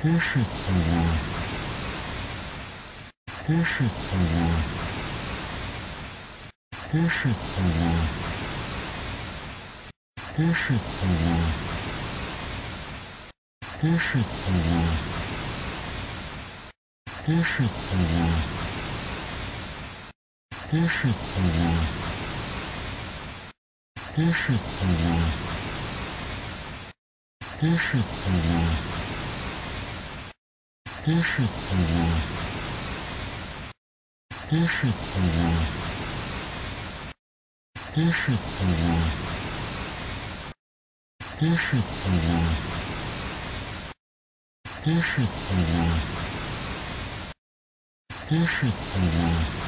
слушателя, слушателя, слушателя, слушателя, слушателя, слушателя, слушателя, слушателя, слушателя, Кошикова. Кошикова. Кошикова. Кошикова. Кошикова. Кошикова.